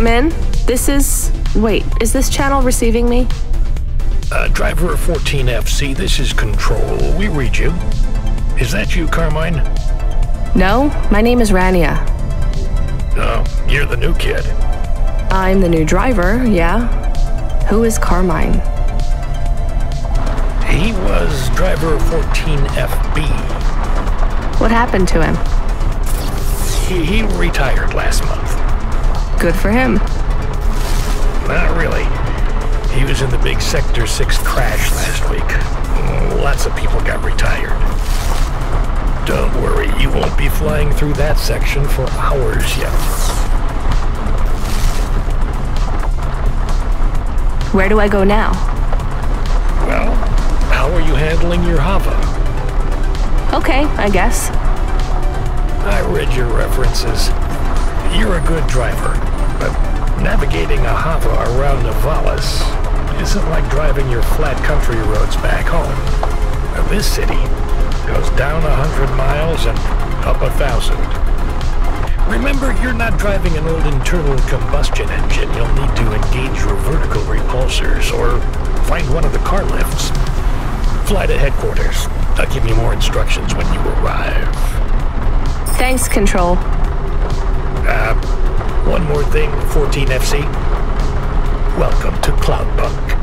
Control, come in. This is. Wait, is this channel receiving me? Uh, driver 14FC, this is Control. We read you. Is that you, Carmine? No, my name is Rania. Oh, you're the new kid. I'm the new driver, yeah. Who is Carmine? He was driver 14FB. What happened to him? He, he retired last month. Good for him. Not really. He was in the big Sector 6 crash last week. Lots of people got retired. Don't worry, you won't be flying through that section for hours yet. Where do I go now? Well, how are you handling your Hava? Okay, I guess. I read your references. You're a good driver, but navigating a Hava around Nivalis isn't like driving your flat country roads back home. Now, this city goes down a hundred miles and up a thousand. Remember, you're not driving an old internal combustion engine. You'll need to engage your vertical repulsors or find one of the car lifts. Fly to headquarters. I'll give you more instructions when you arrive. Thanks, Control. Uh, one more thing, 14FC. Welcome to Cloudpunk.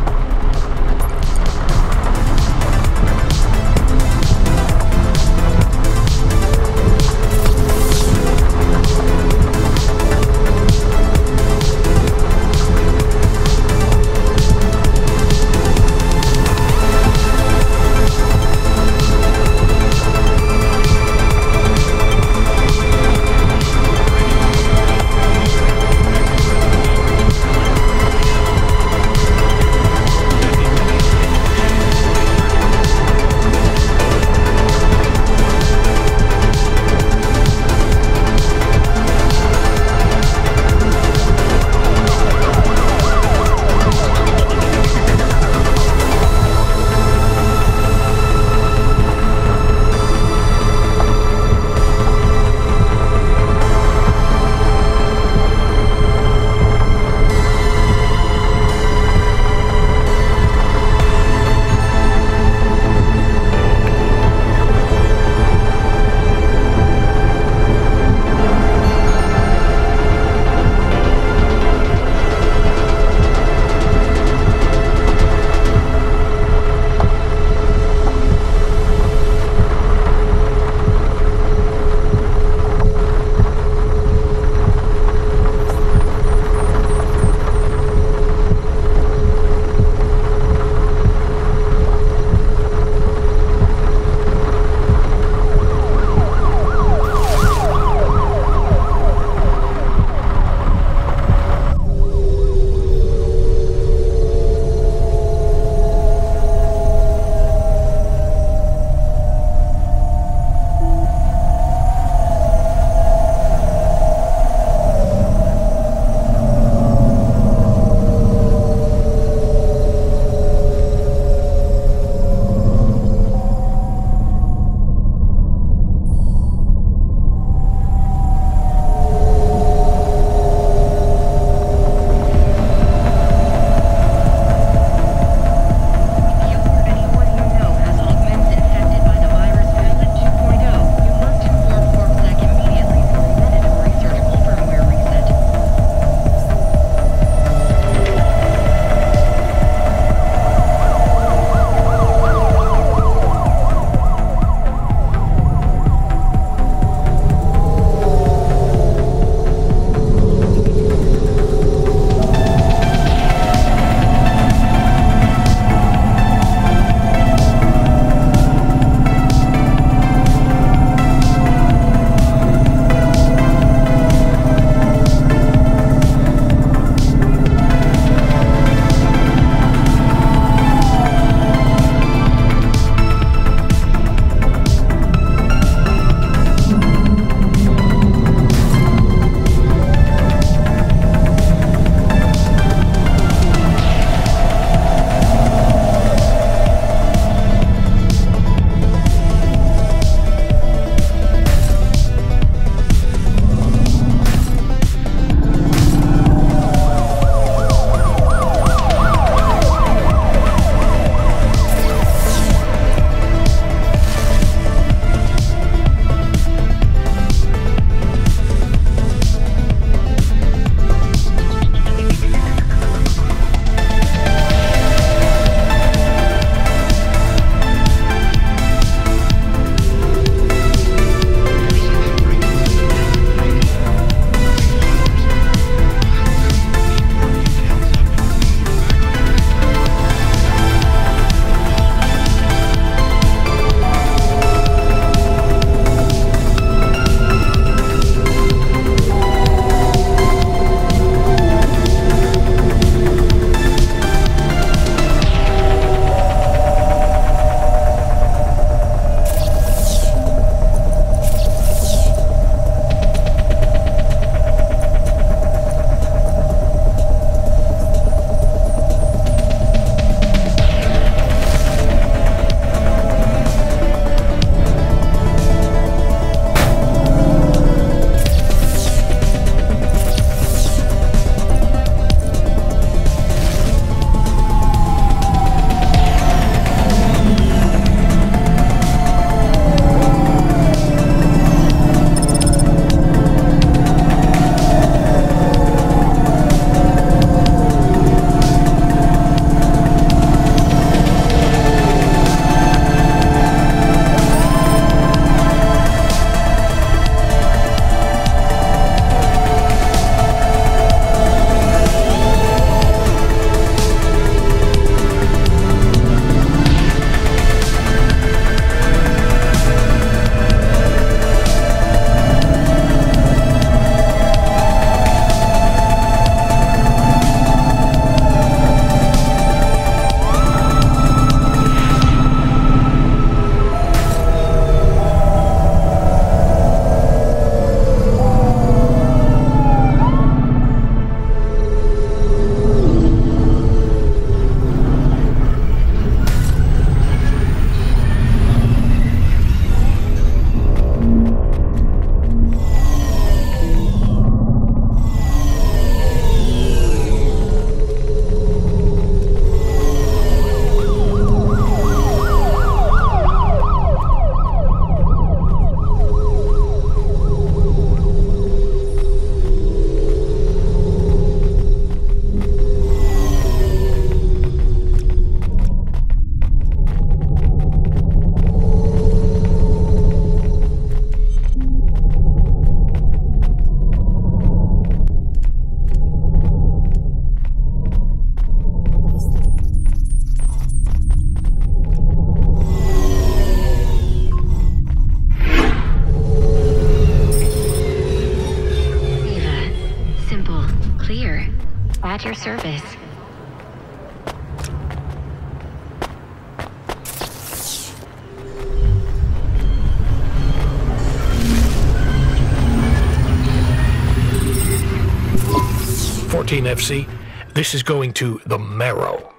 FC. This is going to the Marrow.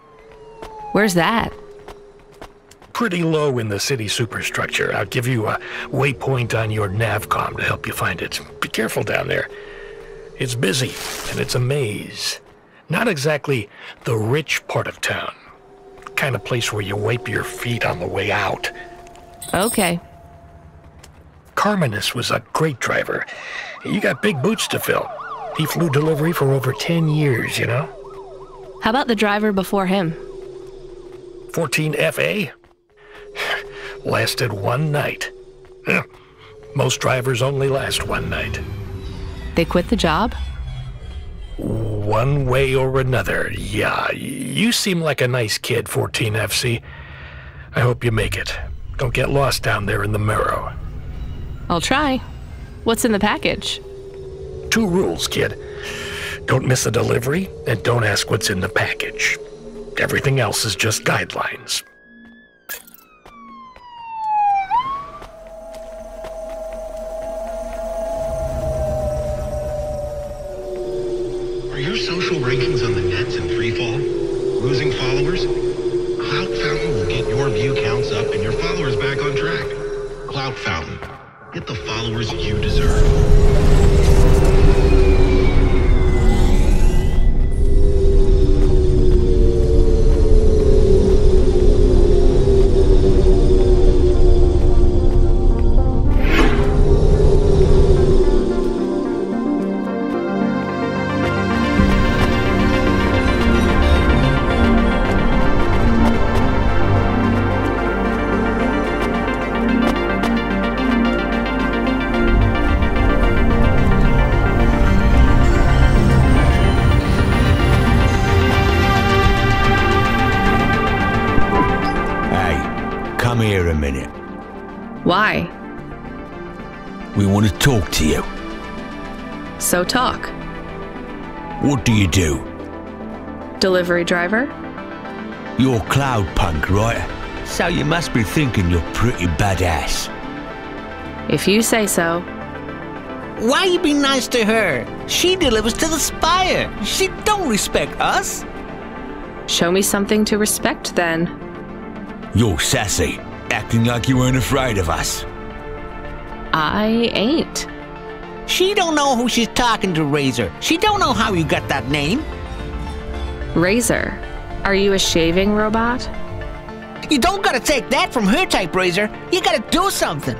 Where's that? Pretty low in the city superstructure. I'll give you a waypoint on your navcom to help you find it. Be careful down there. It's busy, and it's a maze. Not exactly the rich part of town. Kind of place where you wipe your feet on the way out. Okay. Carminus was a great driver. You got big boots to fill. He flew delivery for over 10 years, you know? How about the driver before him? 14 FA? Lasted one night. Most drivers only last one night. They quit the job? One way or another, yeah. You seem like a nice kid, 14 FC. I hope you make it. Don't get lost down there in the Marrow. I'll try. What's in the package? Two rules, kid. Don't miss a delivery, and don't ask what's in the package. Everything else is just guidelines. What do you do? Delivery driver? You're Cloudpunk, right? So you must be thinking you're pretty badass. If you say so. Why you be nice to her? She delivers to the spire. She don't respect us. Show me something to respect then. You're sassy, acting like you weren't afraid of us. I ain't. She don't know who she's talking to, Razor. She don't know how you got that name. Razor. Are you a shaving robot? You don't gotta take that from her type, Razor. You gotta do something.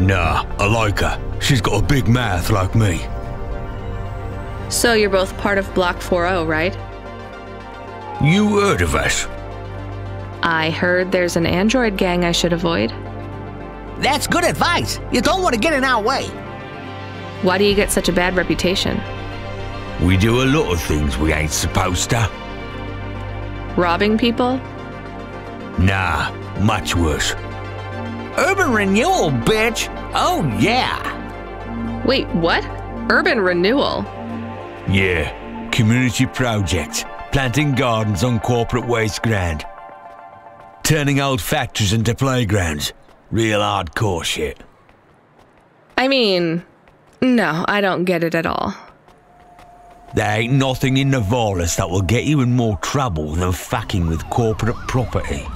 Nah, I like her. She's got a big mouth like me. So you're both part of Block 40, right? You heard of us? I heard there's an android gang I should avoid. That's good advice. You don't want to get in our way. Why do you get such a bad reputation? We do a lot of things we ain't supposed to. Robbing people? Nah, much worse. Urban renewal, bitch. Oh, yeah. Wait, what? Urban renewal? Yeah, community projects, planting gardens on corporate waste ground, turning old factories into playgrounds. Real hardcore shit. I mean, no, I don't get it at all. There ain't nothing in Nivalis that will get you in more trouble than fucking with corporate property.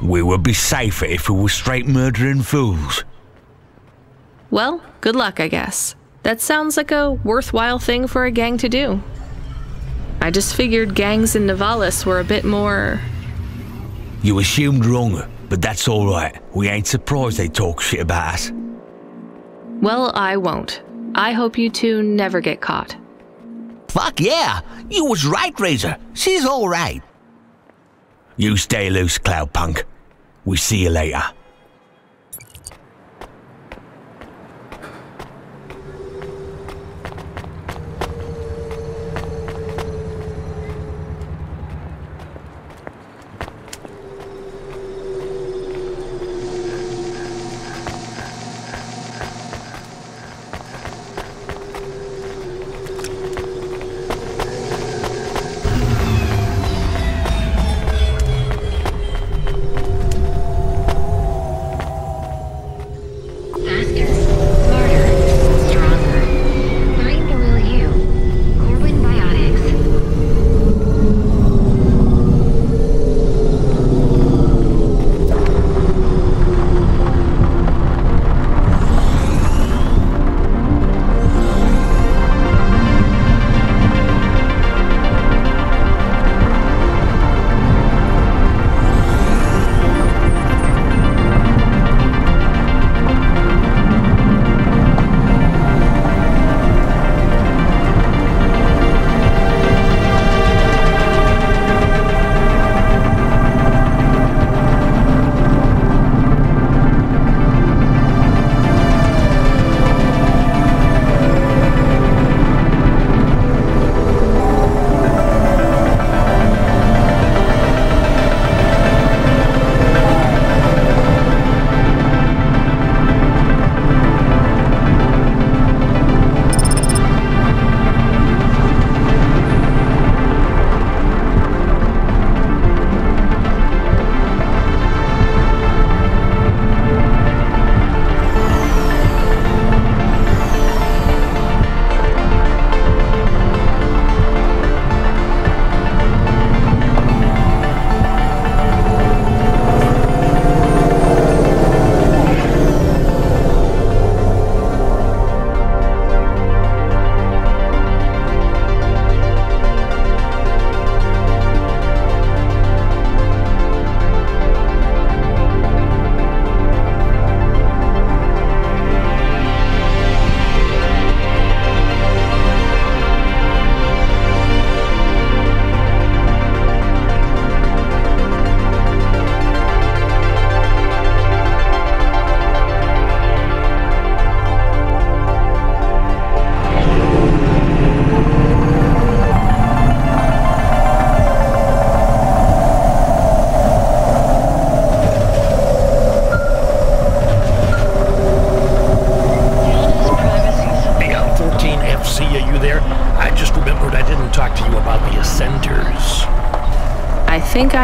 We would be safer if we were straight murdering fools. Well, good luck, I guess. That sounds like a worthwhile thing for a gang to do. I just figured gangs in Nivalis were a bit more. You assumed wrong, but that's alright. We ain't surprised they talk shit about us. Well, I won't. I hope you two never get caught. Fuck yeah. You was right, Razor. She's all right. You stay loose, Cloudpunk. We see you later.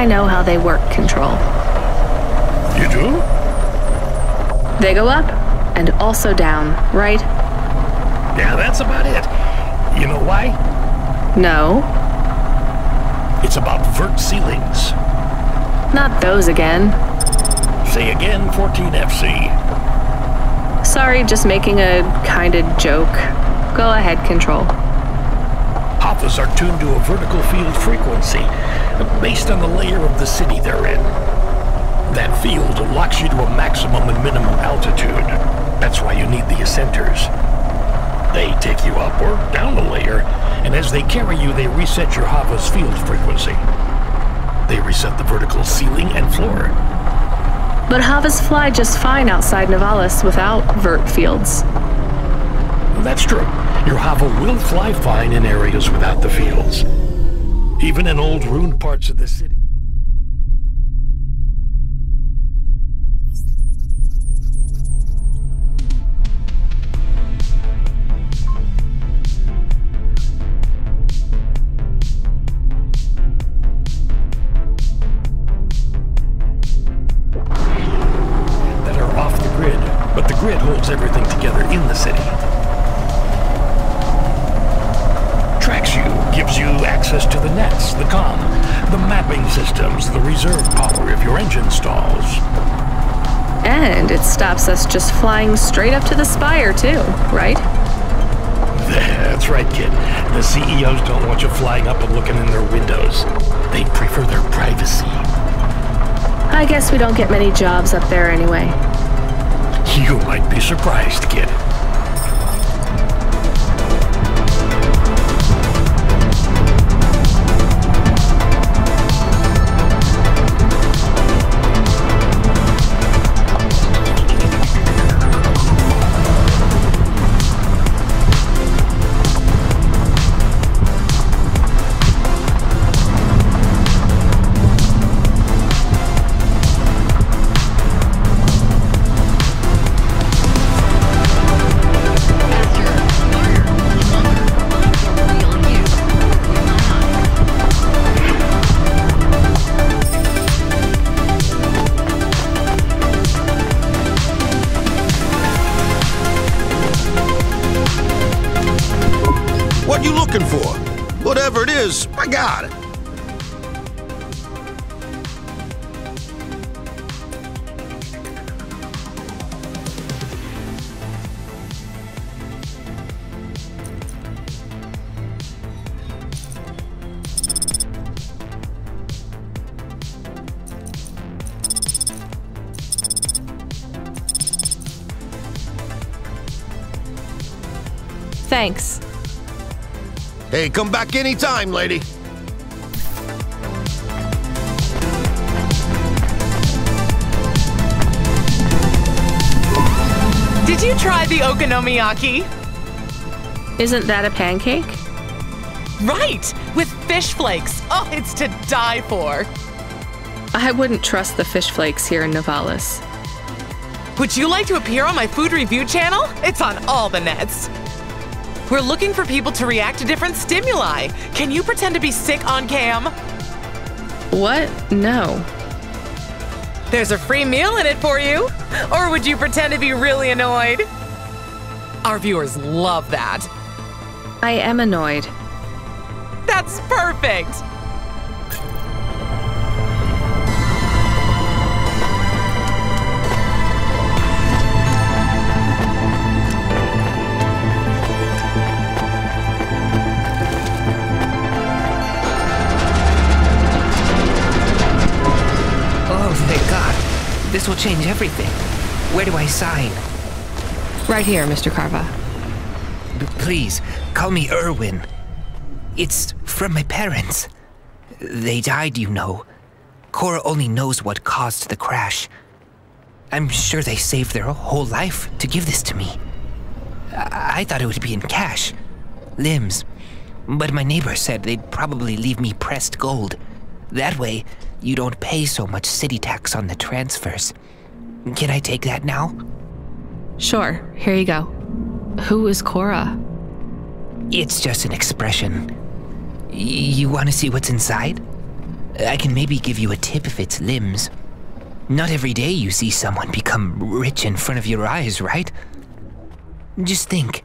Know how they work, Control. You do? They go up and also down, right? Yeah, that's about it. You know why? No, It's about vert ceilings. not those again. Say again, 14FC. Sorry, just making a kinda joke. Go ahead, Control. Hoppers are tuned to a vertical field frequency based on the layer of the city they're in. That field locks you to a maximum and minimum altitude. That's why you need the ascenters. They take you up or down the layer, and as they carry you, they reset your Hava's field frequency. They reset the vertical ceiling and floor. But Havas fly just fine outside Nivalis without vert fields. That's true. Your Hava will fly fine in areas without the fields. Even in old ruined parts of the city. Stops us just flying straight up to the spire, too, right? That's right, kid. The CEOs don't want you flying up and looking in their windows. They prefer their privacy. I guess we don't get many jobs up there anyway. You might be surprised, kid. Hey, come back anytime, lady. Did you try the okonomiyaki? Isn't that a pancake? Right, with fish flakes. Oh, it's to die for. I wouldn't trust the fish flakes here in Nivalis. Would you like to appear on my food review channel? It's on all the nets. We're looking for people to react to different stimuli. Can you pretend to be sick on cam? What? No. There's a free meal in it for you. Or would you pretend to be really annoyed? Our viewers love that. I am annoyed. That's perfect. Will change everything. Where do I sign? Right here, Mr. Carva. B- please, call me Erwin. It's from my parents. They died, you know. Cora only knows what caused the crash. I'm sure they saved their whole life to give this to me. I, I thought it would be in cash, limbs. But my neighbor said they'd probably leave me pressed gold. That way, you don't pay so much city tax on the transfers. Can I take that now? Sure, here you go. Who is Cora? It's just an expression. You want to see what's inside? I can maybe give you a tip if its limbs. Not every day you see someone become rich in front of your eyes, right? Just think.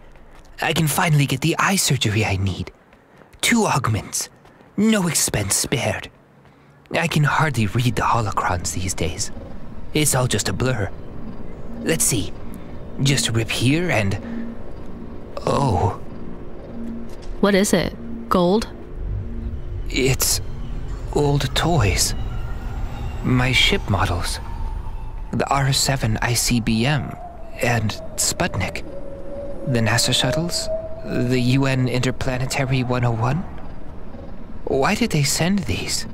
I can finally get the eye surgery I need. Two augments. No expense spared. I can hardly read the holocrons these days. It's all just a blur. Let's see. Just rip here and. Oh, What is it? Gold? it's old toys. My ship models. The R7 ICBM and Sputnik. The NASA shuttles. The UN Interplanetary 101. Why did they send these?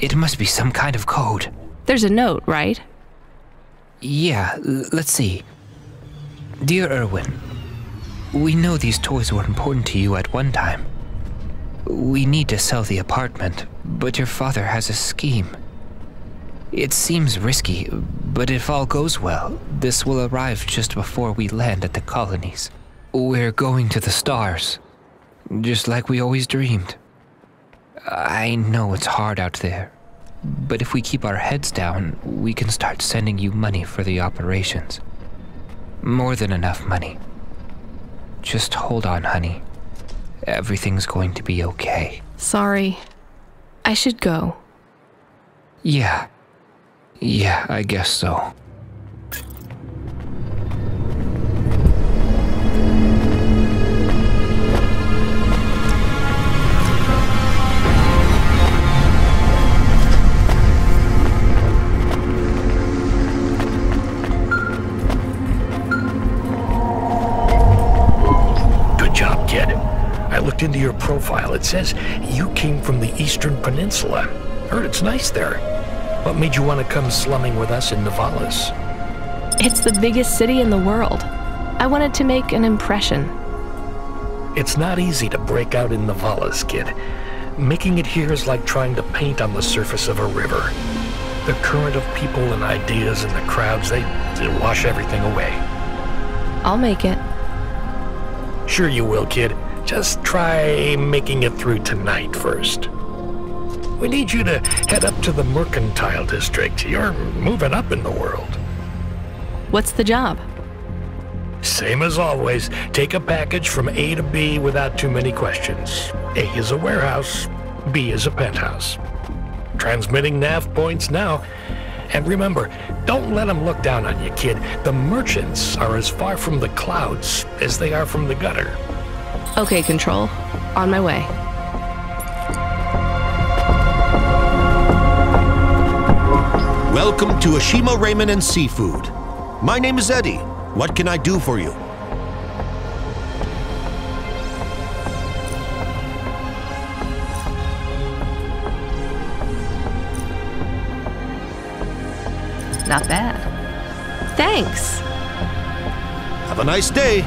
It must be some kind of code. There's a note, right? Yeah, let's see. Dear Erwin, we know these toys were important to you at one time. We need to sell the apartment, but your father has a scheme. It seems risky, but if all goes well, this will arrive just before we land at the colonies. We're going to the stars, just like we always dreamed. I know it's hard out there, but if we keep our heads down, we can start sending you money for the operations. More than enough money. Just hold on, honey. Everything's going to be okay. Sorry. I should go. Yeah. Yeah, I guess so. Your profile. It says you came from the Eastern Peninsula. Heard it's nice there. What made you want to come slumming with us in Nivalis? It's the biggest city in the world. I wanted to make an impression. It's not easy to break out in Nivalis, kid. Making it here is like trying to paint on the surface of a river. The current of people and ideas and the crowds, they, they wash everything away. I'll make it. Sure you will, kid. Just try making it through tonight first. We need you to head up to the Mercantile District. You're moving up in the world. What's the job? Same as always, take a package from A to B without too many questions. A is a warehouse, B is a penthouse. Transmitting nav points now. And remember, don't let them look down on you, kid. The merchants are as far from the clouds as they are from the gutter. Okay, Control. On my way. Welcome to Ashima Ramen and Seafood. My name is Eddie. What can I do for you? Not bad. Thanks. Have a nice day.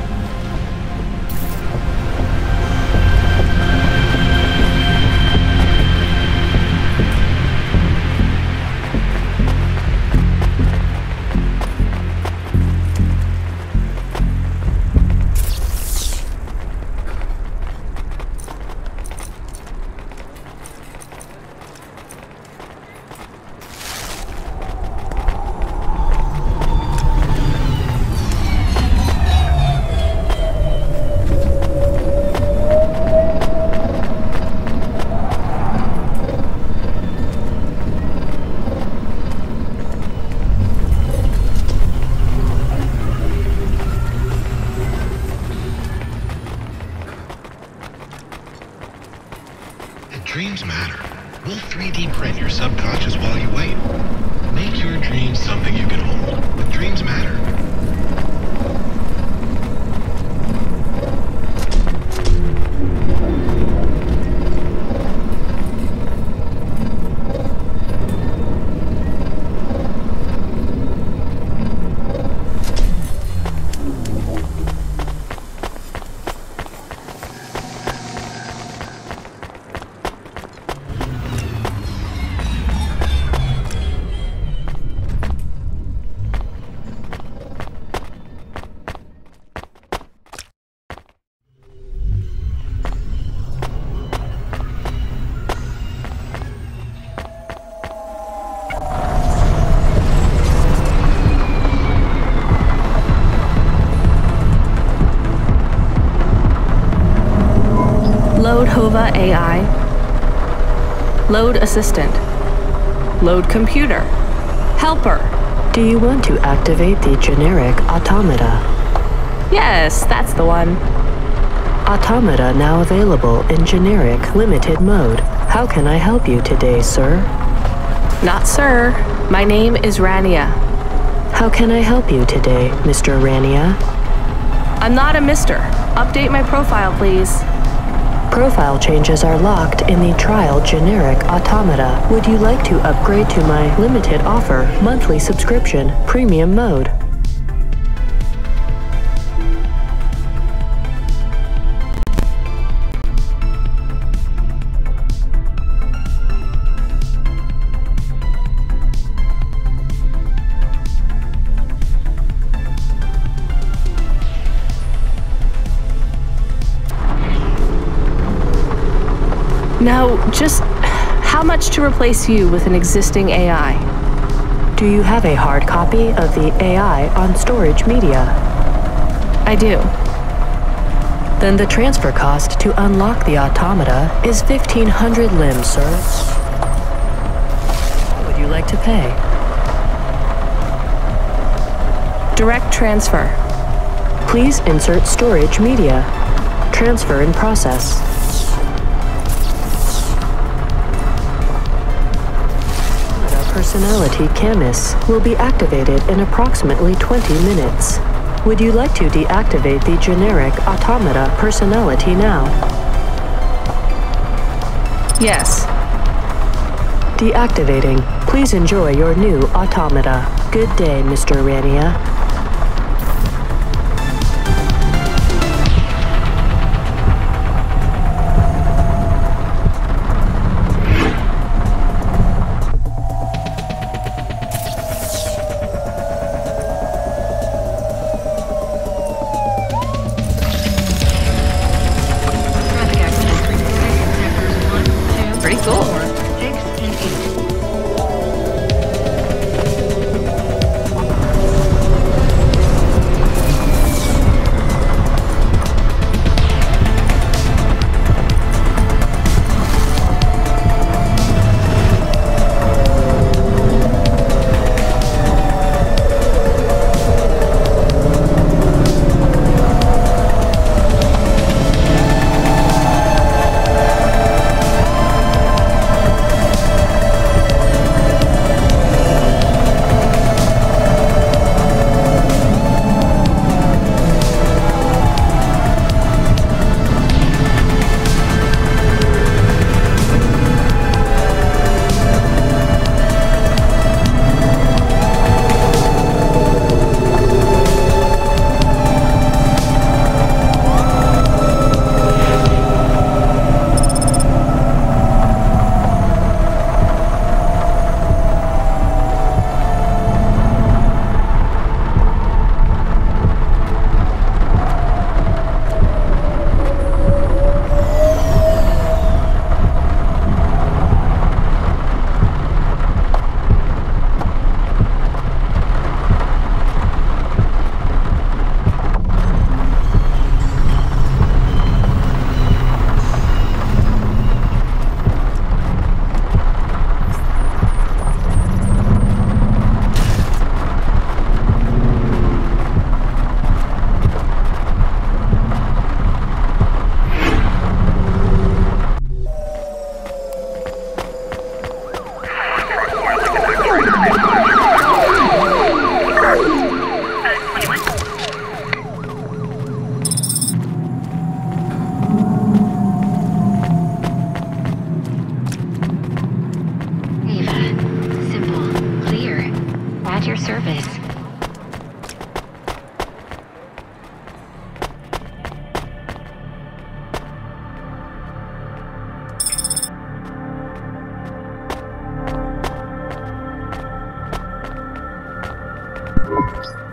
AI. Load assistant. Load computer. Helper. Do you want to activate the generic automata? Yes, that's the one. Automata now available in generic limited mode. How can I help you today, sir? Not sir. My name is Rania. How can I help you today, Mr. Rania? I'm not a mister. Update my profile, please. Profile changes are locked in the trial generic automata. Would you like to upgrade to my limited offer monthly subscription premium mode? Now, just how much to replace you with an existing AI? Do you have a hard copy of the AI on storage media? I do. Then the transfer cost to unlock the automata is 1500 limbs, sir. What would you like to pay? Direct transfer. Please insert storage media. Transfer in process. Personality Camus will be activated in approximately 20 minutes. Would you like to deactivate the generic automata personality now? Yes. Deactivating. Please enjoy your new automata. Good day, Mr. Rania.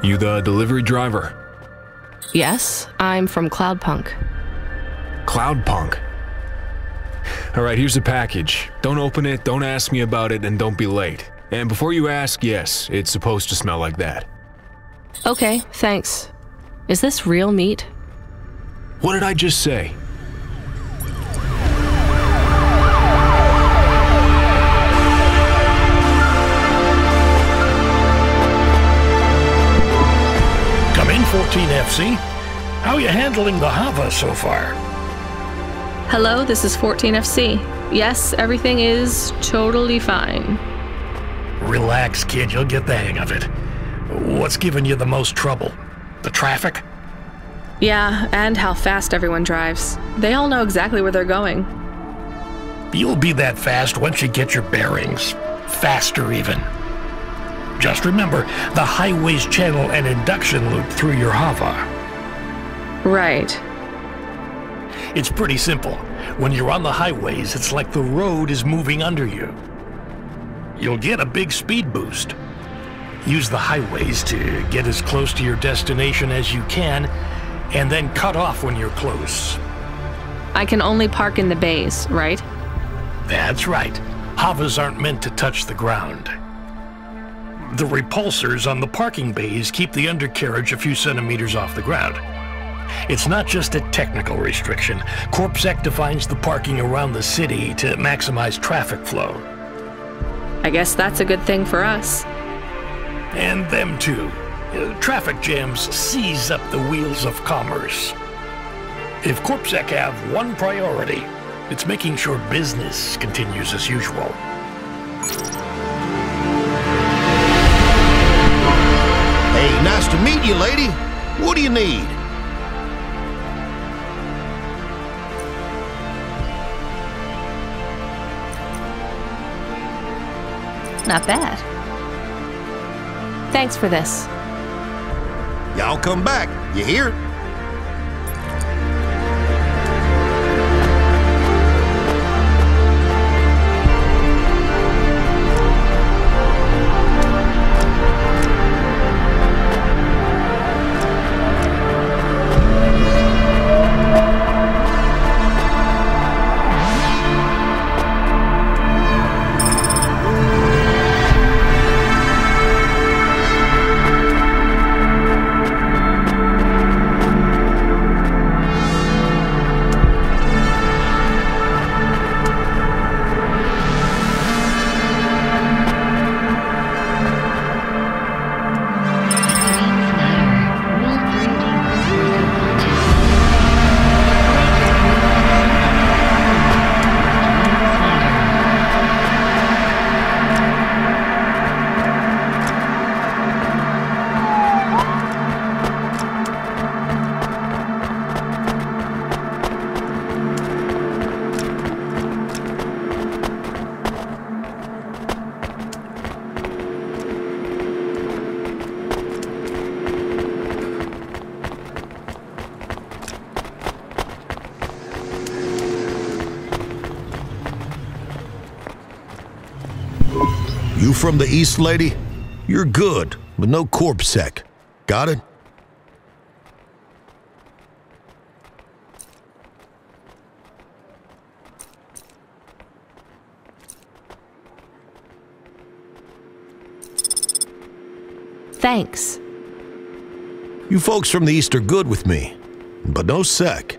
You the delivery driver? Yes, I'm from Cloudpunk. Cloudpunk. Alright, here's the package. Don't open it, don't ask me about it, and don't be late. And before you ask, yes, it's supposed to smell like that. Okay, thanks. Is this real meat? What did I just say? FC. How you handling the Hova so far? Hello, this is 14FC. Yes, everything is totally fine. Relax, kid. You'll get the hang of it. What's giving you the most trouble? The traffic? Yeah, and how fast everyone drives. They all know exactly where they're going. You'll be that fast once you get your bearings. Faster, even. Just remember the highways channel an induction loop through your Hova. Right. It's pretty simple. When you're on the highways, it's like the road is moving under you. You'll get a big speed boost. Use the highways to get as close to your destination as you can, and then cut off when you're close. I can only park in the bays, right? That's right. Hovas aren't meant to touch the ground. The repulsors on the parking bays keep the undercarriage a few centimeters off the ground. It's not just a technical restriction. CorpSec defines the parking around the city to maximize traffic flow. I guess that's a good thing for us. And them too. Uh, traffic jams seize up the wheels of commerce. If CorpSec have one priority, it's making sure business continues as usual. You, lady. What do you need? Not bad. Thanks for this. Y'all come back. You hear from the East, lady? You're good, but no corpsec. Got it? Thanks. You folks from the East are good with me, but no sec.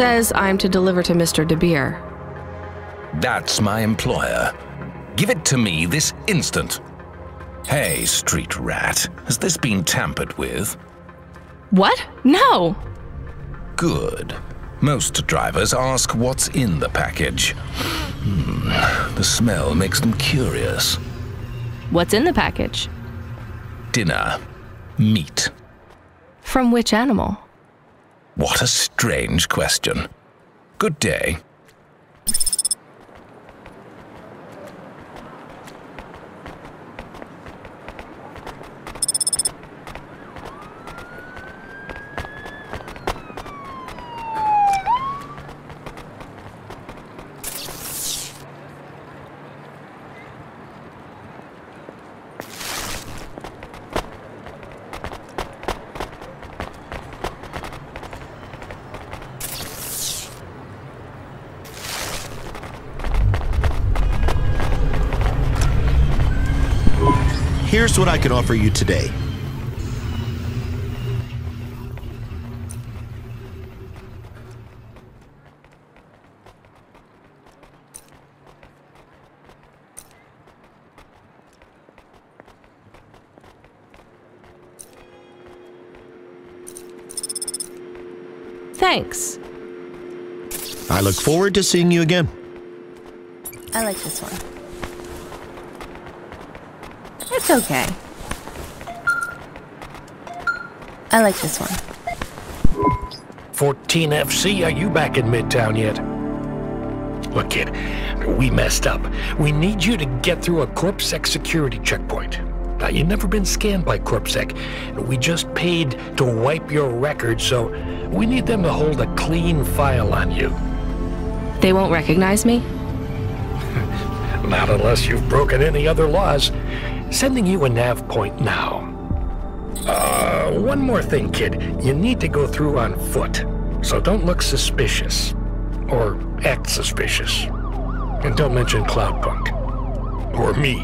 Says I'm to deliver to Mr. De Beer. That's my employer. Give it to me this instant. Hey, street rat, has this been tampered with? What? No! Good. Most drivers ask what's in the package. Hmm, the smell makes them curious. What's in the package? Dinner. Meat. From which animal? What a strange question. Good day. Here's what I can offer you today. Thanks. I look forward to seeing you again. I like this one. It's okay. I like this one. 14 FC, are you back in Midtown yet? Look, kid, we messed up. We need you to get through a CorpSec security checkpoint. Now, you've never been scanned by CorpSec. We just paid to wipe your record, so we need them to hold a clean file on you. They won't recognize me? Not unless you've broken any other laws. Sending you a nav point now. Uh, one more thing, kid. You need to go through on foot, so don't look suspicious. Or act suspicious. And don't mention Cloudpunk. Or me.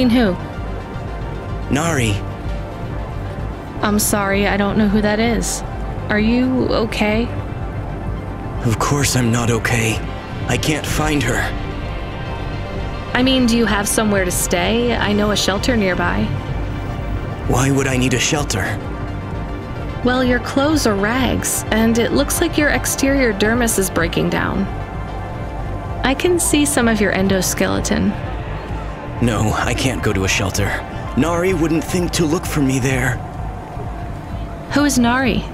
Seen who? Nari. I'm sorry, I don't know who that is. Are you okay? Of course I'm not okay. I can't find her. I mean, do you have somewhere to stay? I know a shelter nearby. Why would I need a shelter? Well, your clothes are rags, and it looks like your exterior dermis is breaking down. I can see some of your endoskeleton. No, I can't go to a shelter. Nari wouldn't think to look for me there. Who is Nari?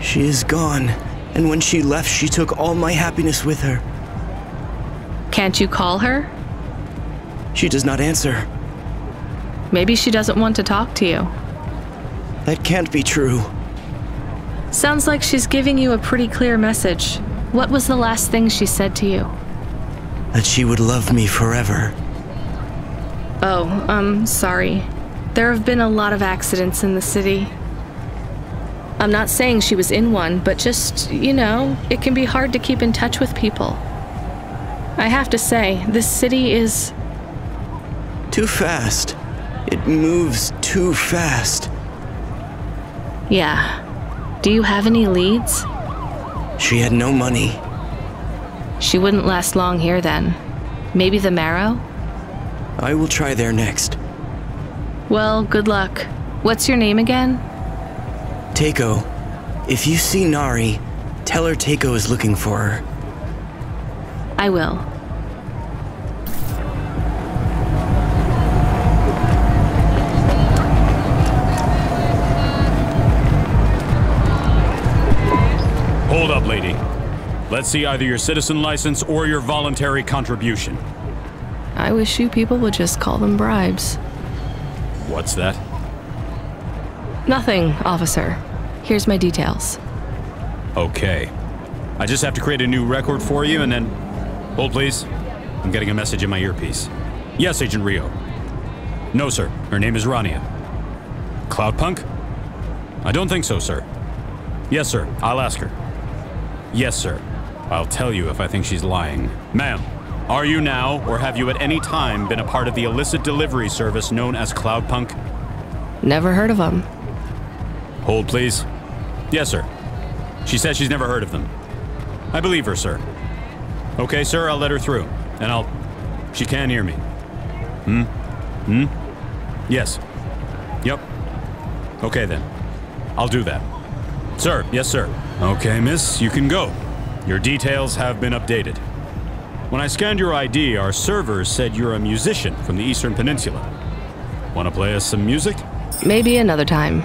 She is gone, and when she left, she took all my happiness with her. Can't you call her? She does not answer. Maybe she doesn't want to talk to you. That can't be true. Sounds like she's giving you a pretty clear message. What was the last thing she said to you? That she would love me forever. Oh, um, sorry. There have been a lot of accidents in the city. I'm not saying she was in one, but just, you know, it can be hard to keep in touch with people. I have to say, this city is. Too fast. It moves too fast. Yeah. Do you have any leads? She had no money. She wouldn't last long here then. Maybe the Marrow? I will try there next. Well, good luck. What's your name again? Takeo. If you see Nari, tell her Takeo is looking for her. I will. Hold up, lady. Let's see either your citizen license or your voluntary contribution. I wish you people would just call them bribes. What's that? Nothing, officer. Here's my details. Okay. I just have to create a new record for you and then. Hold, please. I'm getting a message in my earpiece. Yes, Agent Rio. No, sir. Her name is Rania. Cloudpunk? I don't think so, sir. Yes, sir. I'll ask her. Yes, sir. I'll tell you if I think she's lying. Ma'am, are you now, or have you at any time been a part of the illicit delivery service known as Cloudpunk? Never heard of them. Hold, please. Yes, sir. She says she's never heard of them. I believe her, sir. Okay, sir, I'll let her through. And I'll. She can hear me. Hmm? Hmm? Yes. Yep. Okay, then. I'll do that. Sir, yes, sir. Okay, miss, you can go. Your details have been updated. When I scanned your ID, our servers said you're a musician from the Eastern Peninsula. Want to play us some music? Maybe another time.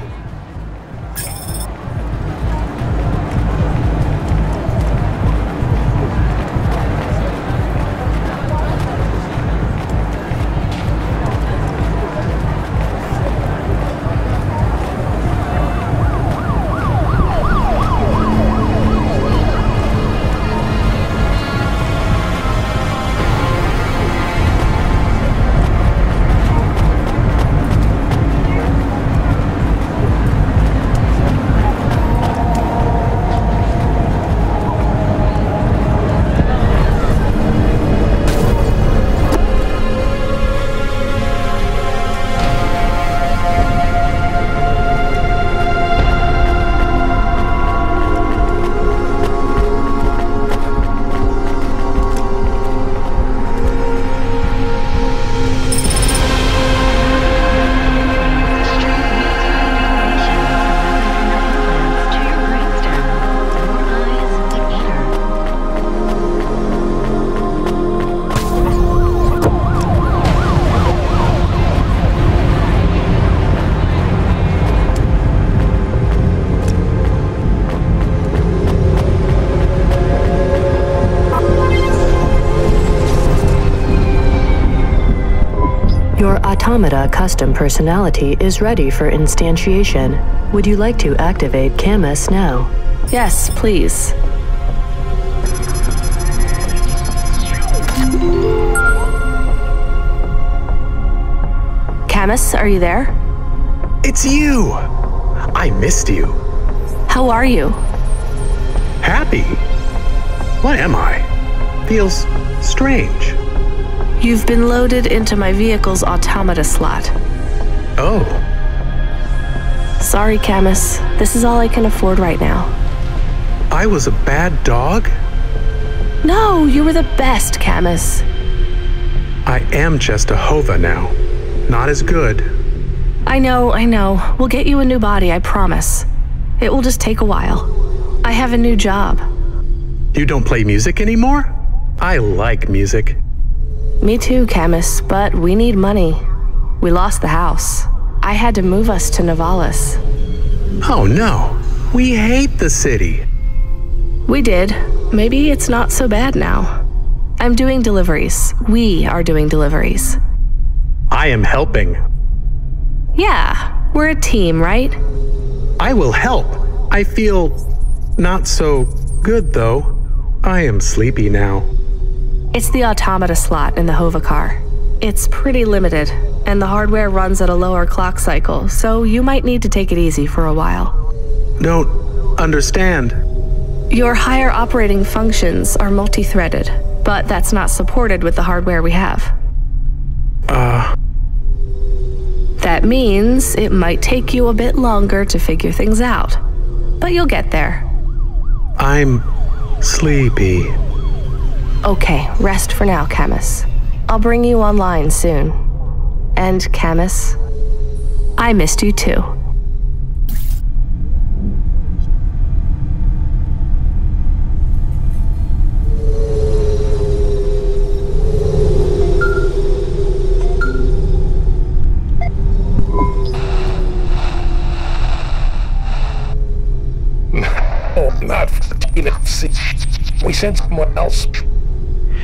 Custom personality is ready for instantiation. Would you like to activate Camus now? Yes, please. Camus, are you there? It's you! I missed you. How are you? Happy? What am I? Feels strange. You've been loaded into my vehicle's automata slot. Oh. Sorry, Camus. This is all I can afford right now. I was a bad dog? No, you were the best, Camus. I am just a Hova now. Not as good. I know, I know. We'll get you a new body, I promise. It will just take a while. I have a new job. You don't play music anymore? I like music. Me too, Camus, but we need money. We lost the house. I had to move us to Nivalis. Oh no. We hate the city. We did. Maybe it's not so bad now. I'm doing deliveries. We are doing deliveries. I am helping. Yeah, we're a team, right? I will help. I feel not so good though. I am sleepy now. It's the automata slot in the Hova car. It's pretty limited, and the hardware runs at a lower clock cycle, so you might need to take it easy for a while. Don't understand. Your higher operating functions are multi threaded, but that's not supported with the hardware we have. Uh. That means it might take you a bit longer to figure things out, but you'll get there. I'm sleepy. Okay, rest for now, Camus. I'll bring you online soon. And Camus, I missed you too. Not 14 FC. We sent someone else.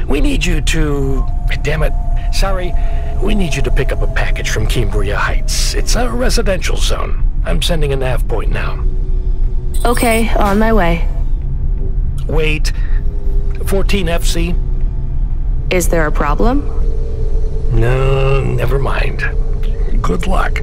We need you to... Damn it. Sorry. We need you to pick up a package from Cambria Heights. It's a residential zone. I'm sending a nav point now. Okay, on my way. Wait. 14 FC? Is there a problem? No, never mind. Good luck.